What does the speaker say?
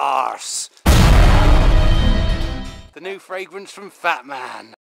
arse. The new fragrance from Fat Man.